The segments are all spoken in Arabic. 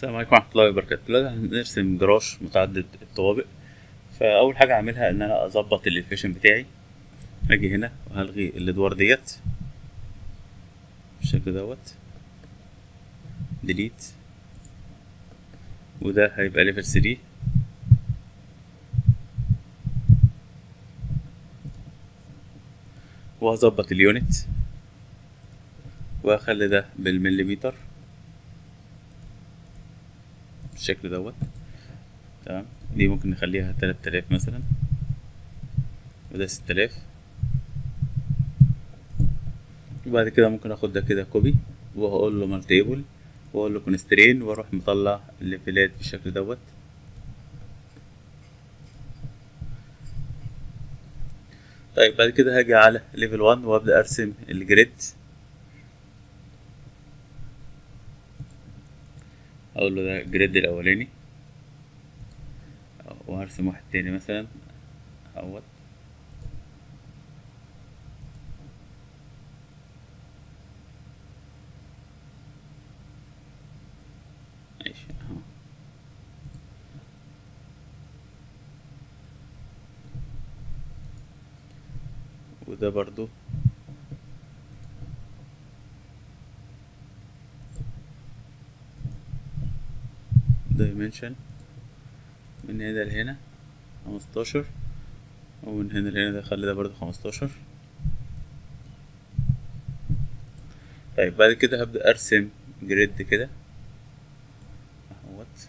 السلام عليكم ورحمة الله وبركاته. دلوقتي هنرسم جراج متعدد الطوابق. فأول حاجة هعملها إن أنا أظبط ال elevation بتاعي. أجي هنا وهلغي الأدوار ديت. بالشكل دوت. delete وده هيبقى level 3 وهظبط ال unit وهخلي ده بالمليمتر. بالشكل دوت. تمام؟ دي ممكن نخليها تلات آلاف مثلا. وده ست آلاف. وبعد كده ممكن آخد ده كده copy وهقول له multiple وأقول له constrain وأروح مطلع الليفلات بالشكل دوت. طيب بعد كده هاجي على level 1 وأبدأ أرسم ال grid أقول له ده ال grid الأولاني. وهرسم واحد تاني مثلا. أهوت. وده برضو dimension من هنا لهنا خمستاشر. ومن هنا لهنا ده خلي ده برضه خمستاشر. طيب بعد كده هبدأ أرسم جريد كده. أهوت.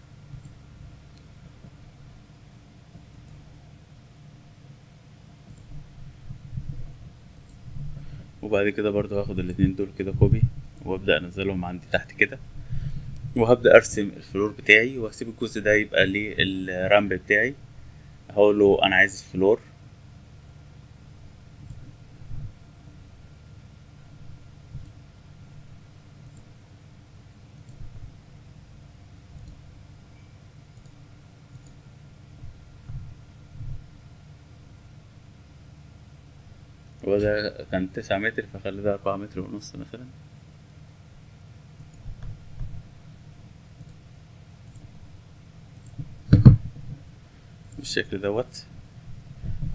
وبعد كده برضه هاخد الاتنين دول كده copy وأبدأ أنزلهم عندي تحت كده. وهبدأ أرسم ال floor بتاعي وهسيب الجزء ده يبقى لل ramp بتاعي. هقول له أنا عايز floor وده كان تسعة متر فخلي ده أربعة متر ونص مثلا. بالشكل دوت.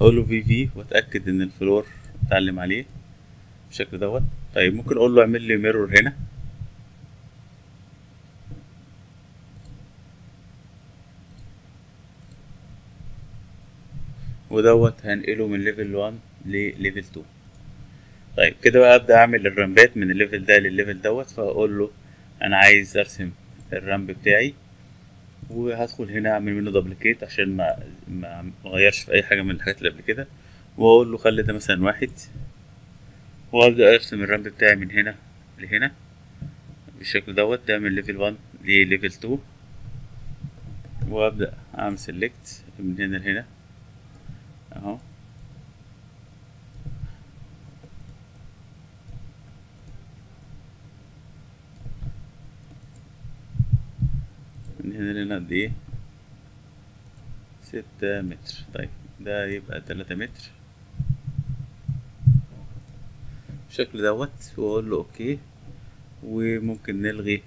أقول له VV واتأكد إن ال floor اتعلم عليه بالشكل دوت. طيب ممكن أقول له اعمل لي mirror هنا. ودوت هنقله من level 1 لل level 2 طيب كده بقى أبدأ أعمل الرامبات من ال level ده لل level دوت. فاقول له أنا عايز أرسم ال ramp بتاعي. وهدخل هنا اعمل منه duplicate عشان ما ما اغيرش في أي حاجة من الحاجات اللي قبل كده. وأقول له خلي ده مثلا واحد. وأبدأ أرسم ال ramp بتاعي من هنا لهنا بالشكل دوت. ده من level 1 لل level 2 وأبدأ أعمل select من هنا لهنا. أهو من هنا لهنا قد إيه ستة متر. طيب ده يبقى تلاتة متر. بالشكل دوت وأقول له okay. وممكن نلغي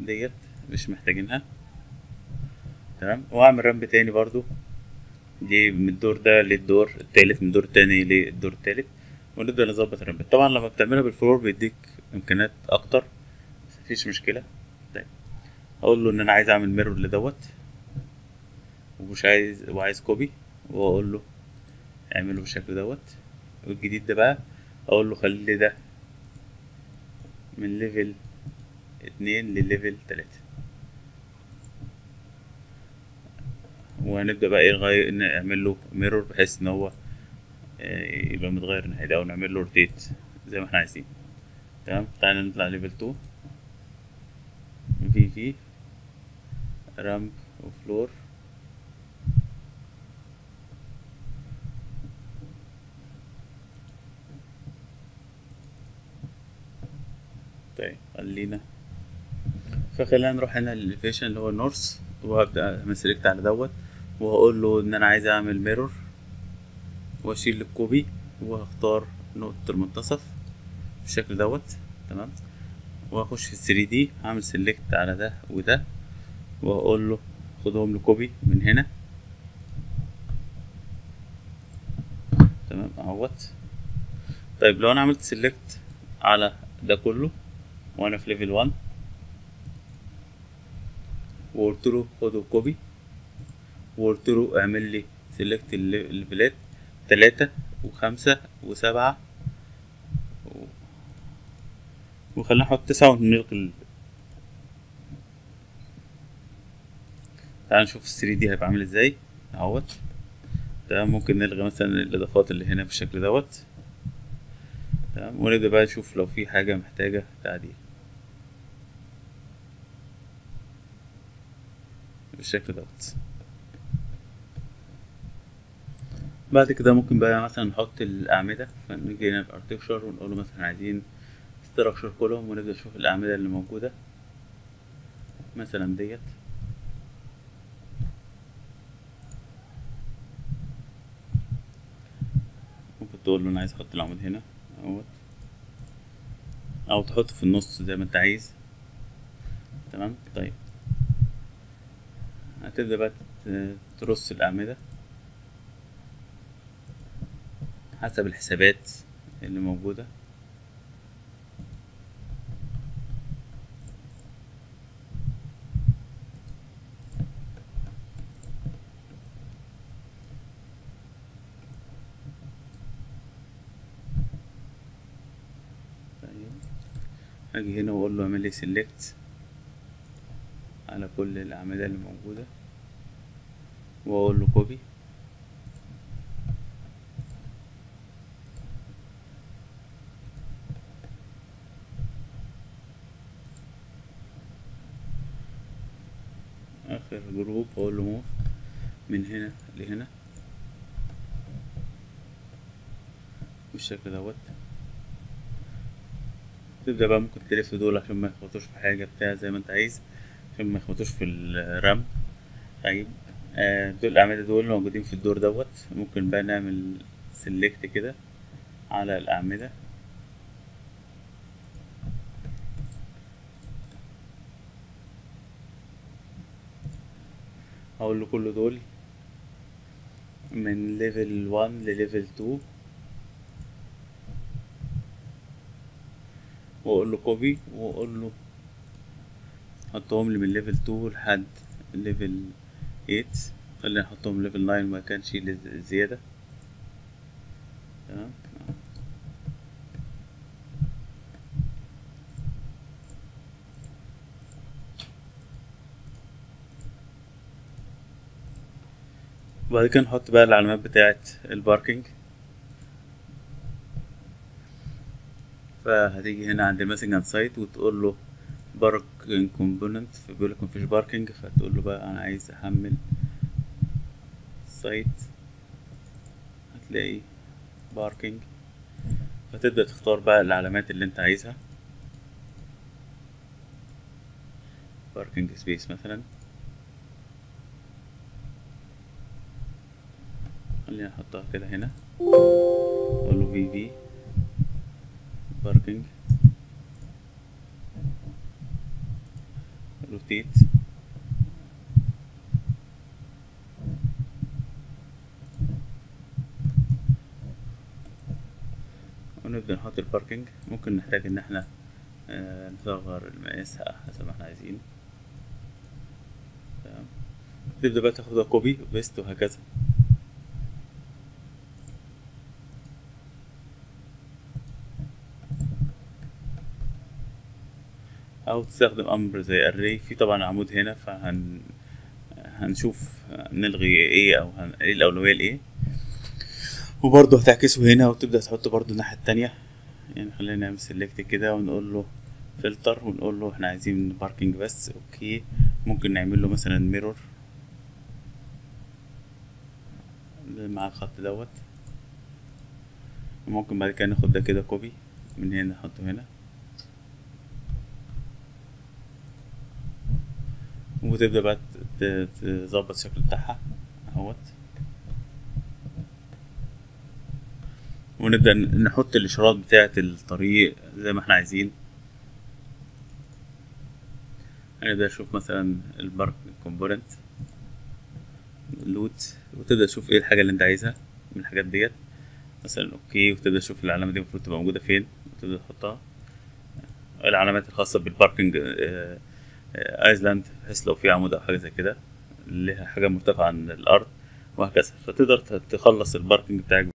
ديت مش محتاجينها. تمام. وأعمل ramp تاني برضو. دي من الدور ده للدور التالت من الدور التاني للدور التالت. ونبدأ نظبط ال ramp. طبعا لما بتعملها بال floor بيديك إمكانيات أكتر مفيش مشكلة. أقول له إن أنا عايز أعمل mirror لدوت ومش عايز وعايز copy وأقول له اعمله بالشكل دوت. والجديد ده بقى أقول له خلي ده من level اتنين لل level تلاتة. وهنبدأ بقى إيه نغير نعمل له mirror بحيث إن هو يبقى متغير ناحية أو نعمل له rotate زي ما إحنا عايزين. تمام؟ تعالى نطلع level two VV. ramp و floor. طيب خلينا. فخلينا نروح هنا لل elevation اللي هو ال north وهبدأ م select على دوت. وهقول له إن أنا عايز أعمل mirror وأشيل ال copy وهختار نقطة المنتصف بالشكل دوت. تمام؟ وأخش في 3D هعمل select على ده وده. وأقول له خدهم لي copy من هنا. تمام أهوت. طيب لو أنا عملت select على ده كله وأنا في level 1 وقلت له خده copy. وقلت له اعمل لي select الليفلات تلاتة وخمسة وسبعة. وخلينا نحط تسعة ونلغي تعال نشوف الثري دي هيبقى عامل إزاي اهوت. تمام ممكن نلغي مثلا الإضافات اللي هنا بالشكل دوت. تمام ونبدأ بقى نشوف لو في حاجة محتاجة تعديل. بالشكل دوت. بعد كده ممكن بقى مثلا نحط الأعمدة فنيجي هنا في ارتكشر ونقول له مثلا عايزين ستراكشر كولوم ونبدأ نشوف الأعمدة اللي موجودة. مثلا ديت ممكن تقول له أنا عايز أحط العمود هنا أهوت. أو تحطه في النص زي ما أنت عايز. تمام؟ طيب. هتبدأ بقى ترص الأعمدة. حسب الحسابات اللي موجودة طيب هاجي هنا وأقول له اعمل لي سيلكت على كل الأعمدة اللي موجودة وأقول له copy آخر group أقول له move من هنا لهنا. بالشكل دوت. تبدأ بقى ممكن تلف دول عشان ما يخبطوش في حاجة بتاع زي ما انت عايز عشان ما يخبطوش في ال ramp طيب آه دول الأعمدة دول موجودين في الدور دوت. ممكن بقى نعمل select كده على الأعمدة. هقول له كل دول من level 1 لل level 2 وأقول له copy وأقول له حطهم لي من level 2 لحد level 8 خلينا نحطهم level 9 ما كانش زيادة. تمام؟ وبعد كده نحط بقى العلامات بتاعة ال parking. فهتيجي هنا عند ال massing & site وتقول له parking component فبيقول لك مفيش parking فتقول له بقى أنا عايز أحمل site هتلاقي parking فتبدأ تختار بقى العلامات اللي أنت عايزها. parking space مثلا. خلينا نحطها كده هنا. أقول له VV parking rotate ونبدأ نحط ال parking ممكن نحتاج إن إحنا آه نصغر المقاس حسب ما إحنا عايزين. تبدأ بقى تاخدها copy و paste وهكذا. أو تستخدم أمر زي array في طبعا عمود هنا فهن هنشوف نلغي إيه أو هن... إيه الأولوية لايه وبرضه هتعكسه هنا وتبدأ تحطه برضه الناحية التانية. يعني خلينا نعمل select كده ونقول له فلتر ونقول له إحنا عايزين parking بس. okay ممكن نعمل له مثلا mirror مع الخط دوت. ممكن بعد كده ناخد ده كده copy من هنا نحطه هنا. وتبدأ بقى تظبط الشكل بتاعها أهوت. ونبدأ نحط الإشارات بتاعة الطريق زي ما إحنا عايزين. هنبدأ نشوف مثلا ال parking component لوت وتبدأ تشوف إيه الحاجة اللي أنت عايزها من الحاجات ديت. مثلا أوكي وتبدأ تشوف العلامة دي المفروض تبقى موجودة فين وتبدأ تحطها. العلامات الخاصة بال parking آه، island بحيث لو في عمود أو حاجة زي كده ليها حاجة مرتفعة عن الأرض وهكذا. فتقدر تخلص ال parking بتاعك